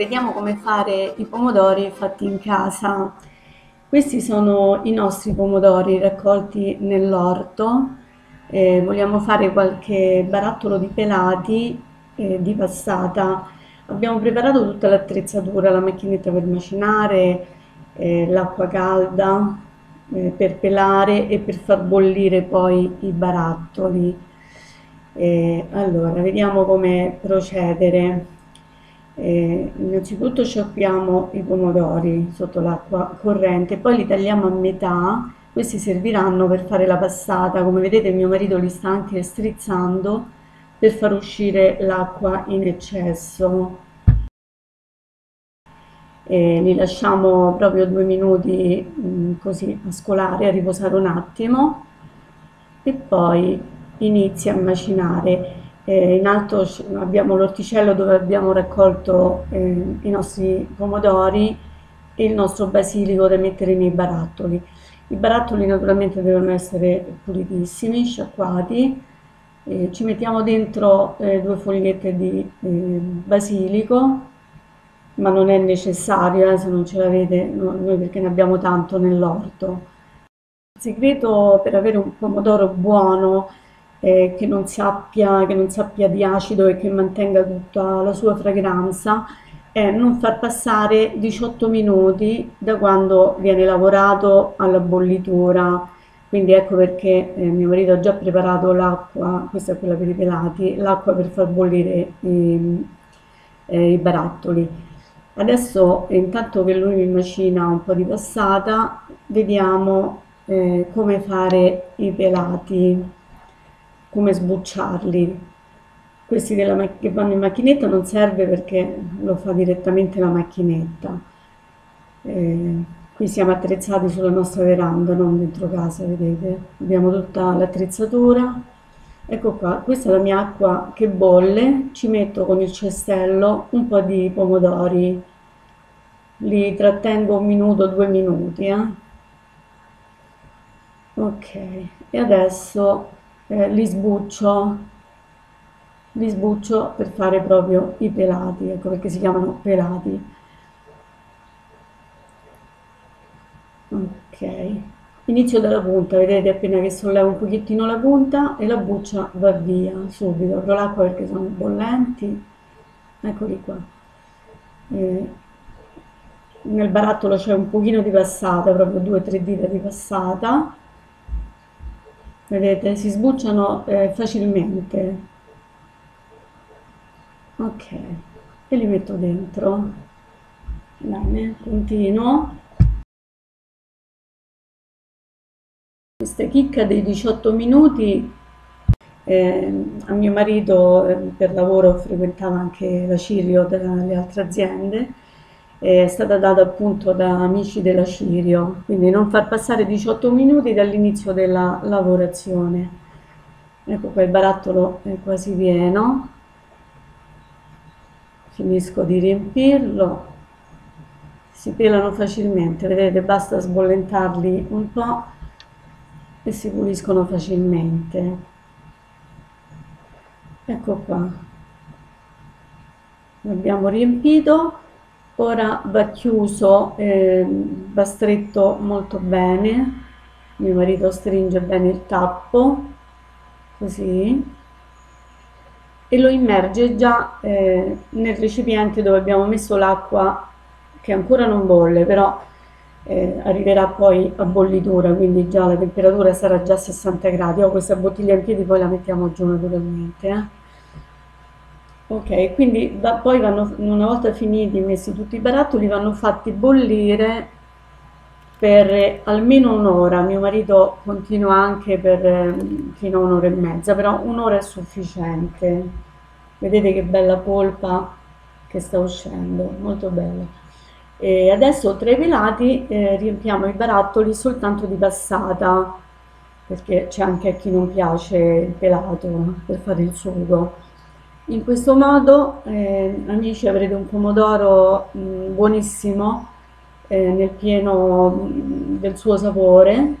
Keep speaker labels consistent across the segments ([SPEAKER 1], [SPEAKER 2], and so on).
[SPEAKER 1] vediamo come fare i pomodori fatti in casa. Questi sono i nostri pomodori raccolti nell'orto. Eh, vogliamo fare qualche barattolo di pelati eh, di passata. Abbiamo preparato tutta l'attrezzatura, la macchinetta per macinare, eh, l'acqua calda eh, per pelare e per far bollire poi i barattoli. Eh, allora, vediamo come procedere. Eh, innanzitutto sciacquiamo i pomodori sotto l'acqua corrente, poi li tagliamo a metà, questi serviranno per fare la passata, come vedete mio marito li sta anche strizzando per far uscire l'acqua in eccesso. E li lasciamo proprio due minuti mh, mm, così a scolare, a riposare un attimo. E poi inizia a macinare eh, in alto abbiamo l'orticello dove abbiamo raccolto eh, i nostri pomodori e il nostro basilico da mettere nei barattoli. I barattoli naturalmente devono essere pulitissimi, sciacquati. Eh, ci mettiamo dentro eh, due fogliette di eh, basilico, ma non è necessario eh, se non ce l'avete noi perché ne abbiamo tanto nell'orto. Il segreto per avere un pomodoro buono eh, che, non sappia, che non sappia di acido e che mantenga tutta la sua fragranza è non far passare 18 minuti da quando viene lavorato alla bollitura quindi ecco perché eh, mio marito ha già preparato l'acqua, questa è quella per i pelati, l'acqua per far bollire i, eh, i barattoli. Adesso, intanto che lui mi macina un po' di passata, vediamo eh, come fare i pelati come sbucciarli. Questi che vanno in macchinetta non serve perché lo fa direttamente la macchinetta. Eh, qui siamo attrezzati sulla nostra veranda, non dentro casa, vedete? Abbiamo tutta l'attrezzatura. Ecco qua, questa è la mia acqua che bolle, ci metto con il cestello un po' di pomodori, li trattengo un minuto, due minuti. Eh? Ok, e adesso eh, li sbuccio. Li sbuccio per fare proprio i pelati ecco perché si chiamano pelati. Ok. Inizio dalla punta vedete appena che sollevo un pochettino la punta e la buccia va via subito apro l'acqua perché sono bollenti. Eccoli qua. Eh, nel barattolo c'è un pochino di passata proprio due o tre dita di passata vedete si sbucciano eh, facilmente. Ok e li metto dentro. Bene continuo. Questa chicca dei 18 minuti eh, a mio marito eh, per lavoro frequentava anche la Cirio delle altre aziende è stata data appunto da amici della Cirio, quindi non far passare 18 minuti dall'inizio della lavorazione. Ecco qua il barattolo è quasi pieno, finisco di riempirlo, si pelano facilmente, vedete basta sbollentarli un po' e si puliscono facilmente. Ecco qua, l'abbiamo riempito ora va chiuso eh, va stretto molto bene. Mio marito stringe bene il tappo così. E lo immerge già eh, nel recipiente dove abbiamo messo l'acqua che ancora non bolle però eh, arriverà poi a bollitura quindi già la temperatura sarà già a 60 gradi. Ho questa bottiglia in piedi poi la mettiamo giù naturalmente eh. Ok, quindi da, poi vanno, una volta finiti, messi tutti i barattoli, vanno fatti bollire per almeno un'ora. Mio marito continua anche per ehm, fino a un'ora e mezza, però un'ora è sufficiente. Vedete che bella polpa che sta uscendo, molto bella. E adesso tra i pelati eh, riempiamo i barattoli soltanto di passata, perché c'è anche a chi non piace il pelato per fare il sugo. In questo modo, eh, amici, avrete un pomodoro mh, mm, buonissimo eh, nel pieno mm, del suo sapore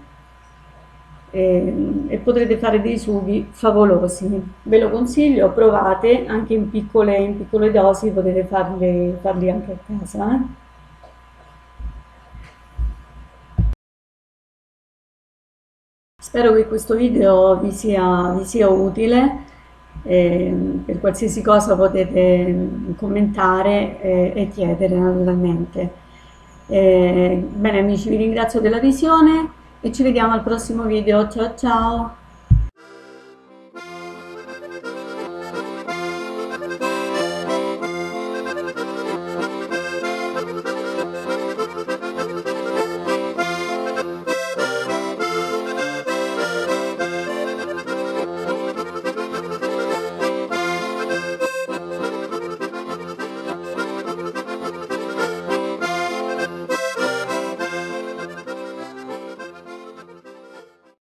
[SPEAKER 1] e, e potrete fare dei sughi favolosi. Ve lo consiglio, provate anche in piccole, in piccole dosi, potete farli, farli anche a casa. Eh? Spero che questo video vi sia, vi sia utile, eh, per qualsiasi cosa potete commentare eh, e chiedere naturalmente. Eh, bene amici, vi ringrazio della visione e ci vediamo al prossimo video. Ciao ciao!